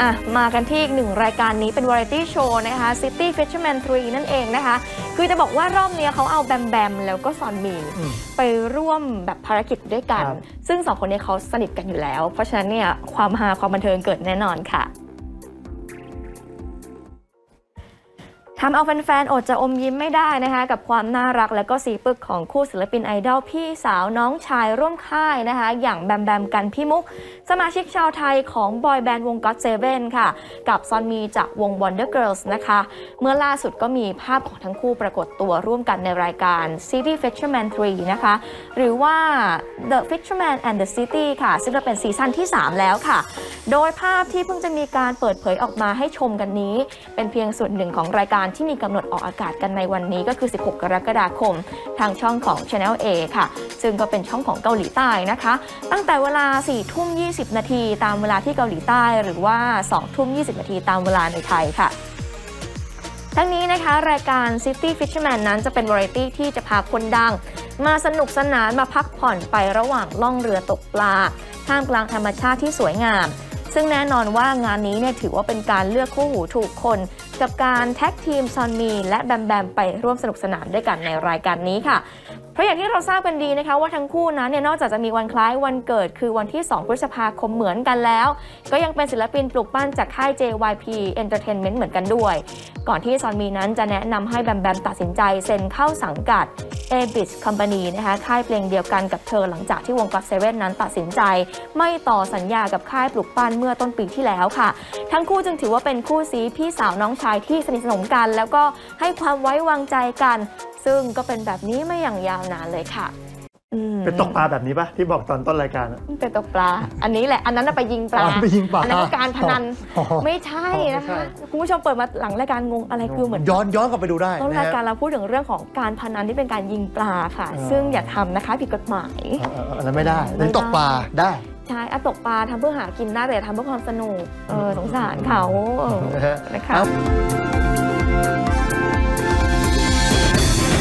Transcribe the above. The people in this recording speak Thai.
อะมากันที่อีกหนึ่งรายการนี้เป็นวาไรตี้โชว์นะคะ City Fisherman 3 นั่นเองนะคะ คือจะบอกว่ารอบเนี้ยเขาเอาแบมแบมแล้วก็ซอนมีอืมไปร่วมแบบภารกิจด้วยกันครับซึ่งสองคนนี้เขาสนิทกันอยู่แล้ว เพราะฉะนั้นเนี่ยความฮาความบันเทิงเกิดแน่นอนค่ะ ทำเอาแฟนๆ อดจะอมยิ้มไม่ได้นะคะ กับความน่ารักและก็สีปึกของคู่ศิลปินไอดอลพี่สาวน้องชายร่วมค่ายนะคะ อย่างแบมแบมกันพี่มุก สมาชิกชาวไทยของบอยแบนด์วง God Seven ค่ะ กับซอนมีจากวง Wonder Girls นะคะ เมื่อล่าสุดก็มีภาพของทั้งคู่ปรากฏตัวร่วมกันในรายการ City Fisherman 3 นะคะ หรือว่า The Fisherman and the City ค่ะ ซึ่งจะเป็นซีซั่นที่ 3 แล้วค่ะ โดยภาพที่เพิ่งจะมีการเปิดเผยออกมาให้ชมกันนี้ เป็นเพียงส่วนหนึ่งของรายการที่มีกำหนดออกอากาศกันในวันนี้ก็คือ 16 กรกฎาคม ทางช่องของ Channel A ค่ะ ซึ่งก็เป็นช่องของเกาหลีใต้นะคะ ตั้งแต่เวลา 4 ทุ่ม 20 นาทีตามเวลาที่เกาหลีใต้หรือว่า 2 ทุ่ม 20 นาทีตามเวลาในไทยค่ะทั้งนี้นะคะ รายการ City Fisherman นั้นจะเป็นวาไรตี้ที่จะพาคนดัง มาสนุกสนานมาพักผ่อนไประหว่างล่องเรือตกปลาท่ามกลางธรรมชาติที่สวยงาม ซึ่งแน่นอนว่างานนี้เนี่ยถือว่าเป็นการเลือกคู่หูถูกคน กับการแท็กทีมซอนมีและแบมแบมไปร่วมสนุกสนานด้วยกันในรายการนี้ค่ะ เพราะอย่างที่เราทราบกันดีนะคะว่าทั้งคู่นั้นเนี่ยนอกจากจะมีวันคล้ายวันเกิดคือวันที่ 2 พฤษภาคมเหมือนกันแล้ว ก็ยังเป็นศิลปินปลุกปั้นจากค่าย JYP Entertainment เหมือนกันด้วย ก่อนที่ซอนมีนั้นจะแนะนำให้แบมแบมตัดสินใจเซ็นเข้าสังกัด a b i t Company นะคะค่ายเพลงเดียวกันกับเธอหลังจากที่วง God Seven นั้นตัดสินใจ ไม่ต่อสัญญากับค่ายปลุกปั้นเมื่อต้นปีที่แล้วค่ะ ทั้งคู่จึงถือว่าเป็นคู่ซีพี่สาวน้องชายที่สนิทสนมกัน แล้วก็ให้ความไว้วางใจกัน ซึ่งก็เป็นแบบนี้มาอย่างยาวนานเลยค่ะอืมเป็นตกปลาแบบนี้ปะที่บอกตอนต้นรายการอะเป็นตกปลา อันนี้แหละ อันนั้นน่ะไปยิงปลาอ๋อไปยิงปลาอันนั้นก็การพนันอ๋อไม่ใช่นะไม่ใช่คะคุณผู้ชมเปิดมาหลังรายการงงอะไรคือเหมือนย้อนย้อนกลับไปดูได้ต้นนะรายฮะการเราพูดถึงเรื่องของการพนันที่เป็นการยิงปลาค่ะอ๋อซึ่งอย่าทำนะคะผิดกฎหมายเออเออเอออันนั้นไม่ได้ไม่ได้แต่ตกปลาได้ ใช่อะตกปลาทำเพื่อหากินได้แต่อย่าทำเพื่อความสนุกเออสงสารเขาเออนะฮะนะคะครับ